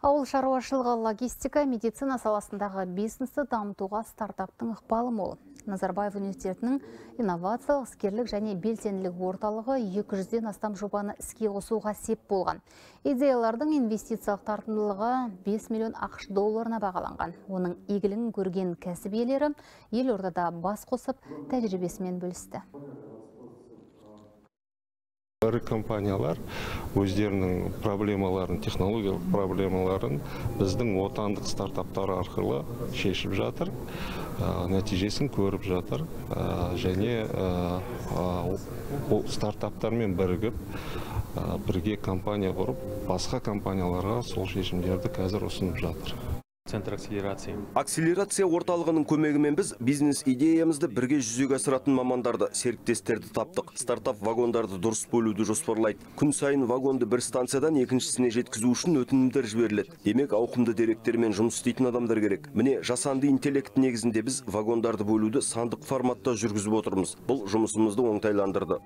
Ауыл шаруашылығы логистика, медицина саласындағы бизнесті дамытуға стартаптың ықпалы мол. Назарбаев университетінің инновациялық, іскерлік және белсенділік орталығы 200-ден астам жобаны іске қосуға сеп болған. Идеялардың инвестициялық тартымдылығы 5 миллион ақш долларына бағаланған. Оның игілігін көрген кәсіп иелері елордада бас қосып тәжірибесімен бөлісті. Ірі компаниялар өздерінің проблемаларын технологиялық проблемаларын біздің отандық стартаптар арқылы шешіп жатыр нәтижесін көріп жатыр және ол стартаптармен бірігіп бірге компания құрып басқа компанияларға сол шешімдерді қазір ұсынып жатыр. Центр акселерации. Акселерация орталығының көмегімен біз бизнес идеямызды бірге жүзеге асыратын мамандарды, серіктестерді таптық. Стартап вагондарды дұрыс бөлуді жоспарлайды. Күн сайын вагонды бір станциядан екіншісіне жеткізу үшін өтінімдер жіберіледі. Демек ауқымды деректермен жұмыс істейтін адамдар керек. Міне жасанды интеллект негізінде біз вагондарды бөлуді сандық форматта жүргізіп отырмыз. Бұл жұмысымызды оңтайландырды.